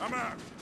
I'm out.